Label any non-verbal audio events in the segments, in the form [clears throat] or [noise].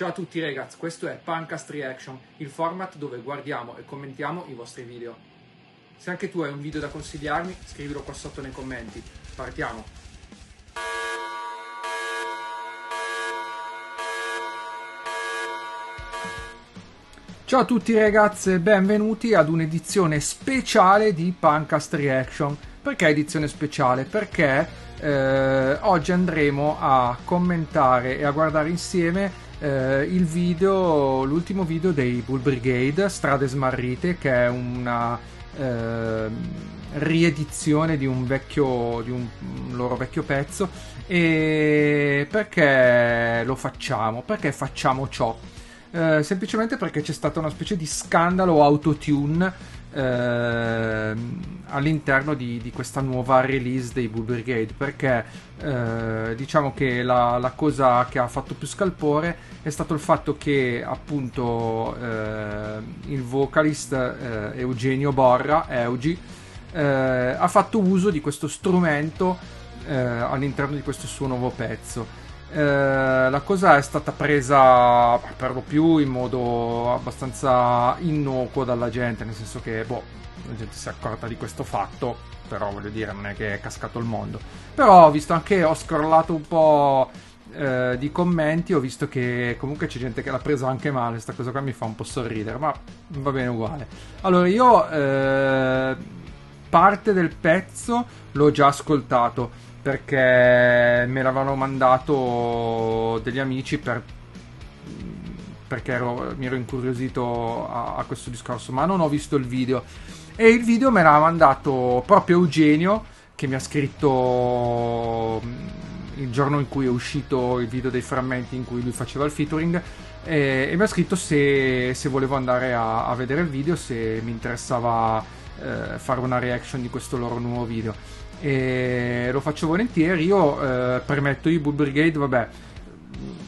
Ciao a tutti ragazzi, questo è Pancast Reaction, il format dove guardiamo e commentiamo i vostri video. Se anche tu hai un video da consigliarmi, scrivilo qua sotto nei commenti. Partiamo! Ciao a tutti ragazzi e benvenuti ad un'edizione speciale di Pancast Reaction. Perché edizione speciale? Perché eh, oggi andremo a commentare e a guardare insieme eh, il video, l'ultimo video dei Bull Brigade, Strade Smarrite, che è una eh, riedizione di un, vecchio, di un loro vecchio pezzo. E perché lo facciamo? Perché facciamo ciò? Eh, semplicemente perché c'è stata una specie di scandalo autotune eh, all'interno di, di, questa nuova release dei Bull Brigade perché eh, diciamo che la, la, cosa che ha fatto più scalpore è stato il fatto che appunto eh, il vocalist eh, Eugenio Borra Eugi eh, ha fatto uso di questo strumento all'interno di questo suo nuovo pezzo eh, la cosa è stata presa per lo più in modo abbastanza innocuo dalla gente, nel senso che boh, la gente si è accorta di questo fatto, però voglio dire, non è che è cascato il mondo. Però ho visto anche, ho scrollato un po' eh, di commenti, ho visto che comunque c'è gente che l'ha presa anche male, questa cosa qua mi fa un po' sorridere, ma va bene uguale. Allora io eh, parte del pezzo l'ho già ascoltato perché me l'avevano mandato degli amici per, perché ero, mi ero incuriosito a, a, questo discorso, ma non ho visto il video. E il video me l'ha mandato proprio Eugenio, che mi ha scritto mm, il giorno in cui è uscito il video dei frammenti in cui lui faceva il featuring. E, e mi ha scritto se, se volevo andare a, a, vedere il video, se mi interessava eh, fare una reaction di questo loro nuovo video e lo faccio volentieri. Io eh, permetto i Bull Brigade, vabbè,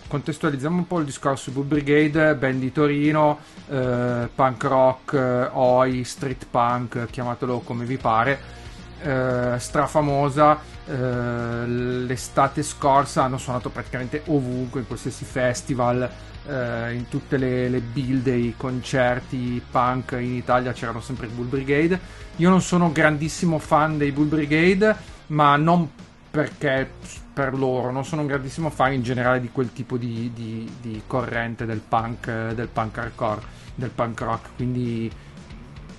contestualizziamo un po' il discorso. Bull Brigade, band di Torino, eh, punk rock, eh, oi, street punk, chiamatelo come vi pare. Eh, strafamosa eh, l'estate scorsa hanno suonato praticamente ovunque in qualsiasi festival eh, in tutte le, le build dei concerti punk in Italia c'erano sempre i Bull Brigade. Io non sono grandissimo fan dei Bull Brigade, ma non perché per loro, non sono un grandissimo fan in generale di quel tipo di, di, di corrente del punk, del punk hardcore, del punk rock, quindi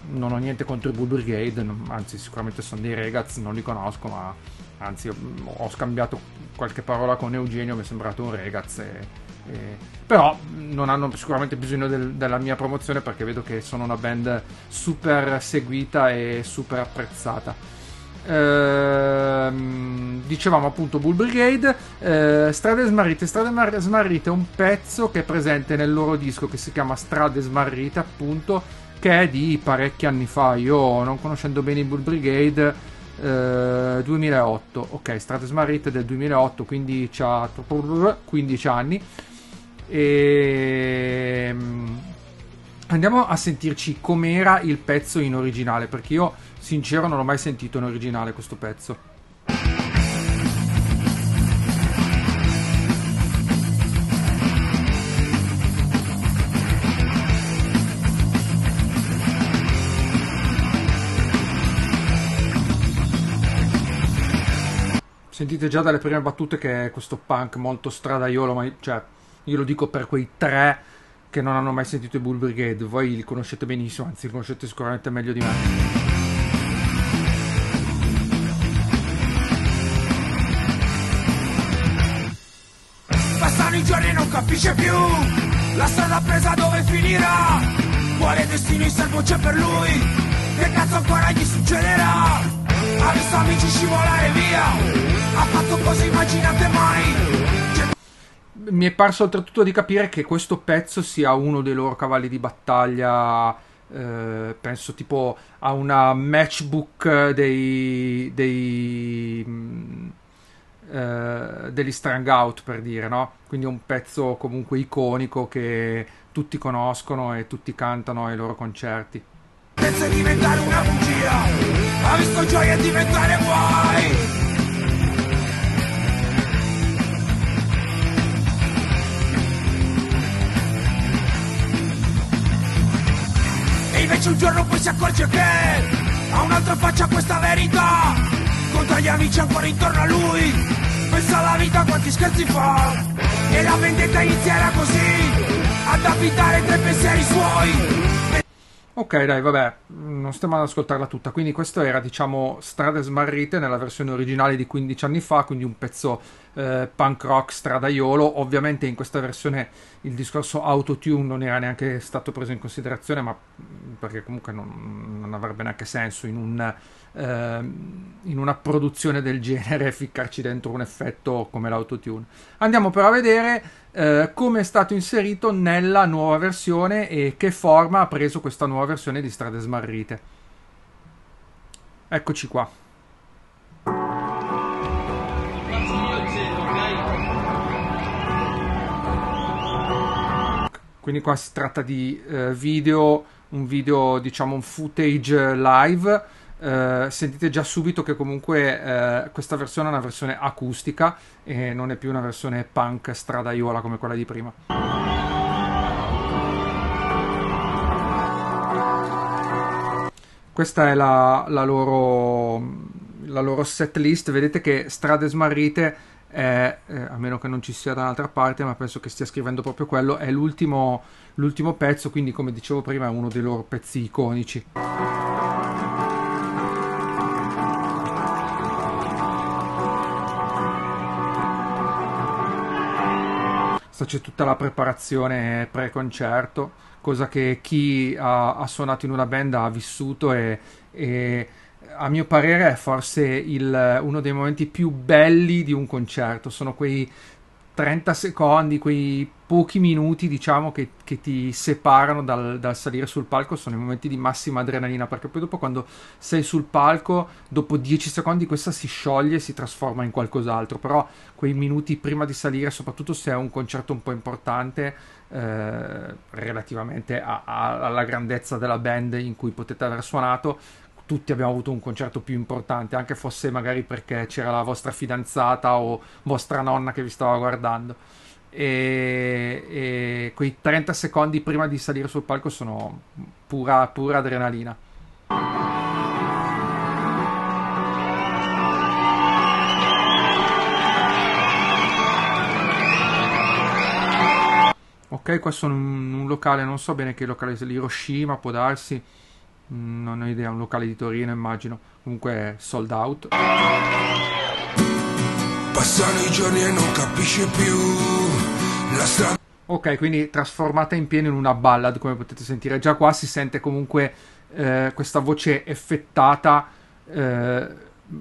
non ho niente contro i Bull Brigade, anzi sicuramente sono dei ragazzi, non li conosco, ma anzi ho scambiato qualche parola con Eugenio, mi è sembrato un ragazzo e eh, però non hanno sicuramente bisogno del, della mia promozione perché vedo che sono una band super seguita e super apprezzata. Ehm, dicevamo appunto Bull Brigade, eh, Strade Smarrite. Strade Smarrite è un pezzo che è presente nel loro disco che si chiama Strade Smarrite, appunto, che è di parecchi anni fa. Io, non conoscendo bene i Bull Brigade, eh, 2008, ok, Strade Smarrite del 2008, quindi ha 15 anni. E ehm, andiamo a sentirci com'era il pezzo in originale, perché io sincero non l'ho mai sentito in originale questo pezzo. Sentite già dalle prime battute che è questo punk molto stradaiolo, ma cioè io lo dico per quei tre che non hanno mai sentito i Bull Brigade. Voi li conoscete benissimo, anzi li conoscete sicuramente meglio di me. Passano i giorni e non capisce più La strada presa dove finirà Quale destino in serbo c'è per lui Che cazzo ancora gli succederà Visto amici scivolare via Ha fatto cose immaginate mai mi è parso oltretutto di capire che questo pezzo sia uno dei loro cavalli di battaglia. Eh, penso tipo a una matchbook dei, dei mm, eh, degli Strang Out per dire, no? Quindi un pezzo comunque iconico che tutti conoscono e tutti cantano ai loro concerti tristezza diventare una bugia. Ha visto gioia diventare guai. E invece un giorno poi si accorge che ha un'altra faccia questa verità. Conta gli amici ancora intorno a lui. Pensa alla vita quanti scherzi fa. E la vendetta inizierà così ad abitare tre pensieri suoi. Ok, dai, vabbè, non stiamo ad ascoltarla tutta. Quindi questo era, diciamo, Strade smarrite nella versione originale di 15 anni fa, quindi un pezzo eh, punk rock stradaiolo. Ovviamente in questa versione il discorso autotune non era neanche stato preso in considerazione, ma perché comunque non, non avrebbe neanche senso in, un, eh, in, una produzione del genere [laughs] ficcarci dentro un effetto come l'autotune. Andiamo però a vedere eh, come è stato inserito nella nuova versione e che forma ha preso questa nuova versione di Strade Smarrite. Eccoci qua. Quindi qua si tratta di eh, video, un video, diciamo un footage live Uh, sentite già subito che comunque uh, questa versione è una versione acustica e non è più una versione punk stradaiola come quella di prima. Questa è la, la, loro, la loro set list. Vedete che Strade Smarrite è, eh, a meno che non ci sia da un'altra parte, ma penso che stia scrivendo proprio quello, è l'ultimo, l'ultimo pezzo, quindi come dicevo prima è uno dei loro pezzi iconici. c'è tutta la preparazione pre-concerto, cosa che chi ha, ha, suonato in una band ha vissuto e, e a mio parere è forse il, uno dei momenti più belli di un concerto. Sono quei 30 secondi, quei pochi minuti, diciamo, che, che ti separano dal, dal, salire sul palco sono i momenti di massima adrenalina, perché poi dopo quando sei sul palco, dopo 10 secondi questa si scioglie e si trasforma in qualcos'altro, però quei minuti prima di salire, soprattutto se è un concerto un po' importante, eh, relativamente a, a, alla grandezza della band in cui potete aver suonato, tutti abbiamo avuto un concerto più importante, anche fosse magari perché c'era la vostra fidanzata o vostra nonna che vi stava guardando. E, e quei 30 secondi prima di salire sul palco sono pura, pura adrenalina. Ok, qua sono un, un locale, non so bene che locale sia, Hiroshima, può darsi non ho idea, un locale di Torino immagino, comunque sold out. Passano i giorni e non capisce più la strada. Ok, quindi trasformata in pieno in una ballad, come potete sentire. Già qua si sente comunque eh, questa voce effettata, eh,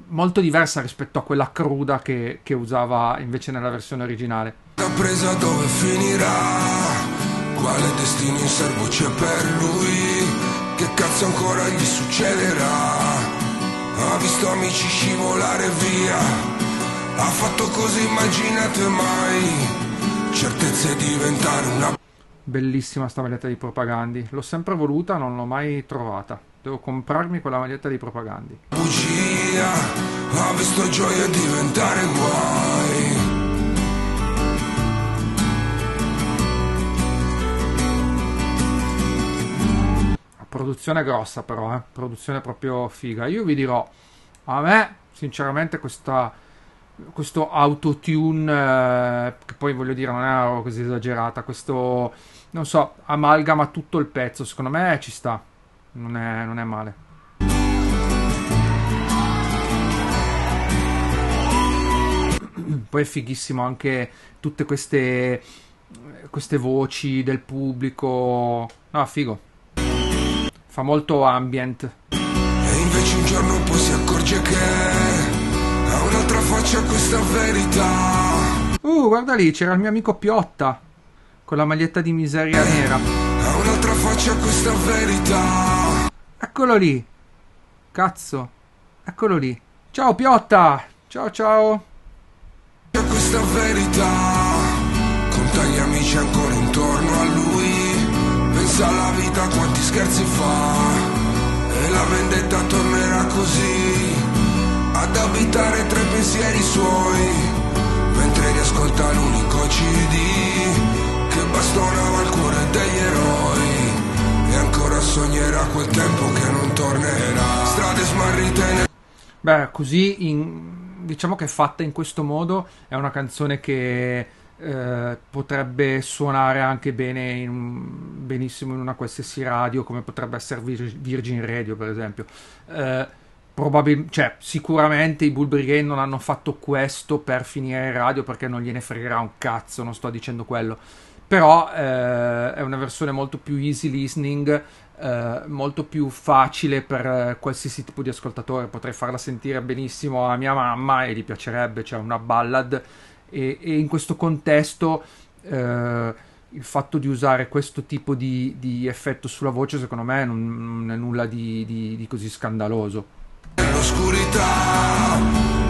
molto diversa rispetto a quella cruda che, che usava invece nella versione originale. La presa dove finirà? Quale destino in serbo c'è per lui? Che cazzo ancora gli succederà? Ha visto amici scivolare via. Ha fatto così, immaginate mai. Certezze diventare una... Bellissima sta maglietta di propagandi. L'ho sempre voluta, non l'ho mai trovata. Devo comprarmi quella maglietta di propagandi. Bugia. Ha visto gioia diventare guai produzione grossa però, eh? produzione proprio figa. Io vi dirò, a me sinceramente questa, questo autotune, eh, che poi voglio dire non è una roba così esagerata, questo, non so, amalgama tutto il pezzo, secondo me ci sta, non è, non è male. [clears throat] Poi è fighissimo anche tutte queste, queste voci del pubblico. No, figo fa molto ambient. E invece un giorno poi si accorge che ha un'altra faccia questa verità. Uh, guarda lì, c'era il mio amico Piotta con la maglietta di miseria nera. Ha un'altra faccia questa verità. Eccolo lì. Cazzo. Eccolo lì. Ciao Piotta. Ciao ciao. Questa verità. Conta gli amici ancora pensa alla vita quanti scherzi fa. E la vendetta tornerà così. Ad abitare tra i pensieri suoi. Mentre riascolta l'unico CD che bastonava il cuore degli eroi. E ancora sognerà quel tempo che non tornerà. Strade smarrite nel... Beh, così in, diciamo che fatta in questo modo è una canzone che eh, potrebbe suonare anche bene in, benissimo in una qualsiasi radio come potrebbe essere Virgin Radio per esempio. Eh, probabil- cioè, sicuramente i Bull Brigade non hanno fatto questo per finire in radio perché non gliene fregherà un cazzo non sto dicendo quello. Però eh, è una versione molto più easy listening eh, molto più facile per qualsiasi tipo di ascoltatore. Potrei farla sentire benissimo a mia mamma e gli piacerebbe cioè una ballad e, e in questo contesto eh, il fatto di usare questo tipo di, di, effetto sulla voce secondo me non, non è nulla di, di, di così scandaloso. L'oscurità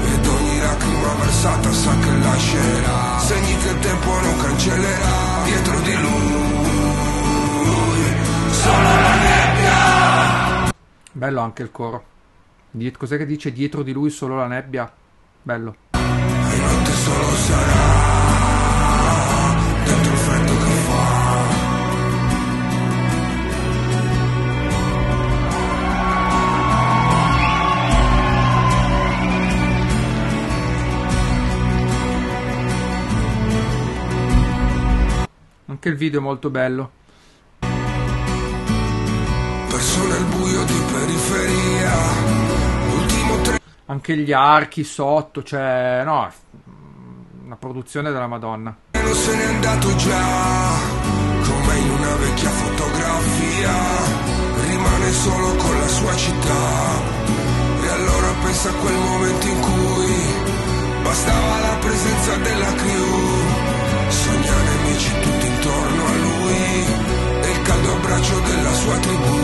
ed ogni lacrima versata sa che lascerà. Segni che il tempo non cancellerà. Dietro di lui solo la nebbia. Bello anche il coro. Diet- cos'è che dice? Dietro di lui solo la nebbia? Bello solo sarà dentro il freddo che fa. Anche il video è molto bello. Persone al buio di periferia. Ultimo tre anche gli archi sotto, cioè, no, una produzione della Madonna. Non se n'è andato già, come in una vecchia fotografia, rimane solo con la sua città. E allora pensa a quel momento in cui bastava la presenza della crew, sogna nemici tutti intorno a lui e il caldo abbraccio della sua tribù.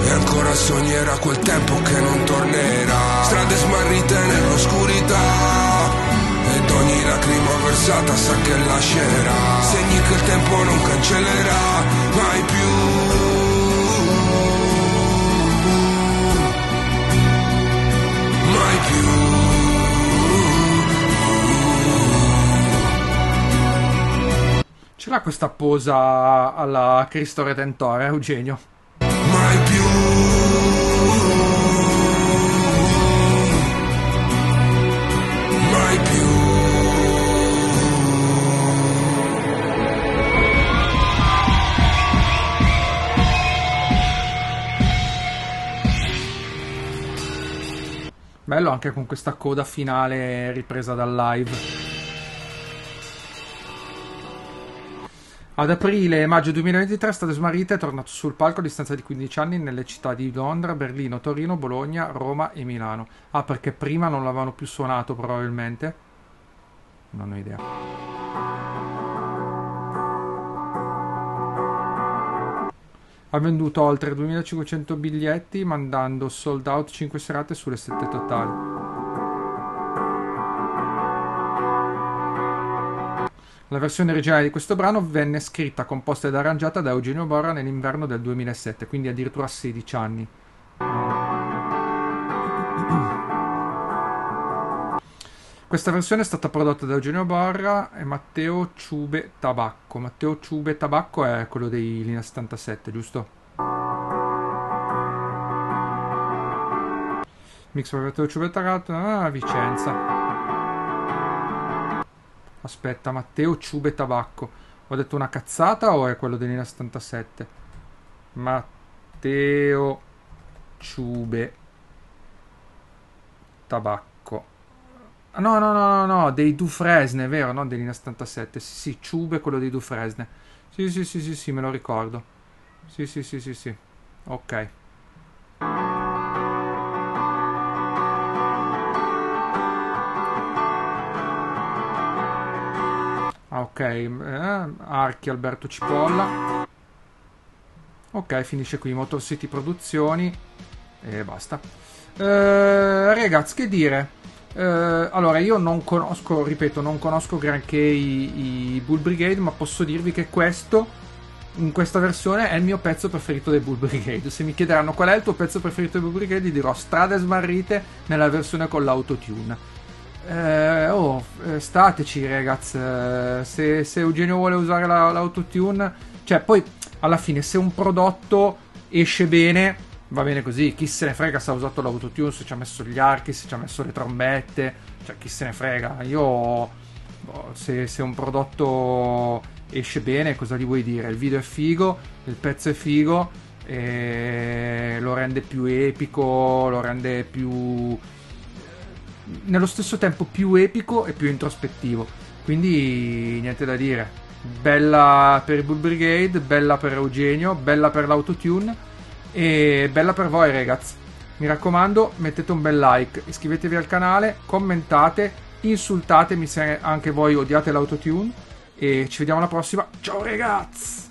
E ancora sognerà quel tempo che non tornerà Strade smarrite nell'oscurità ogni lacrima versata sa che lascerà. Segni che il tempo non cancellerà mai più. Mai più. Ce l'ha questa posa alla Cristo Redentore, Eugenio? Bello anche con questa coda finale ripresa dal live. Ad aprile e maggio 2023 State Smarrite è tornato sul palco a distanza di 15 anni nelle città di Londra, Berlino, Torino, Bologna, Roma e Milano. Ah, perché prima non l'avevano più suonato probabilmente? Non ho idea. Ha venduto oltre 2500 biglietti mandando sold out 5 serate sulle 7 totali. La versione originale di questo brano venne scritta, composta ed arrangiata da Eugenio Borra nell'inverno del 2007, quindi addirittura 16 anni. Questa versione è stata prodotta da Eugenio Borra e Matteo Ciube Tabacco. Matteo Ciube Tabacco è quello dei Linea 77, giusto? Mix per Matteo Ciube Tabacco, ah, Vicenza. Aspetta, Matteo Ciube Tabacco. Ho detto una cazzata o è quello dell'Ina 77? Matteo Ciube Tabacco. No, no, no, no, no, dei Dufresne, vero? Non dell'Ina 77. Sì, sì, Ciube, quello dei Dufresne. Sì, sì, sì, sì, sì, me lo ricordo. Sì, sì, sì, sì, sì. Ok. Ah, ok, eh, Archi Alberto Cipolla. Ok, finisce qui Motor City Produzioni e basta. Eh, ragazzi, che dire? Eh, allora, io non conosco, ripeto, non conosco granché i, i Bull Brigade, ma posso dirvi che questo, in questa versione, è il mio pezzo preferito dei Bull Brigade. Se mi chiederanno qual è il tuo pezzo preferito dei Bull Brigade, dirò Strade Smarrite nella versione con l'autotune. Eh, oh, eh, stateci ragazzi, eh, se, se, Eugenio vuole usare la, l'autotune, cioè poi alla fine se un prodotto esce bene, va bene così, chi se ne frega se ha usato l'autotune, se ci ha messo gli archi, se ci ha messo le trombette, cioè chi se ne frega, io boh, se, se un prodotto esce bene, cosa gli vuoi dire? Il video è figo, il pezzo è figo, lo rende più epico, lo rende più nello stesso tempo più epico e più introspettivo. Quindi niente da dire. Bella per il Bull Brigade, bella per Eugenio, bella per l'autotune e bella per voi ragazzi. Mi raccomando, mettete un bel like, iscrivetevi al canale, commentate, insultatemi se anche voi odiate l'autotune e ci vediamo alla prossima. Ciao ragazzi!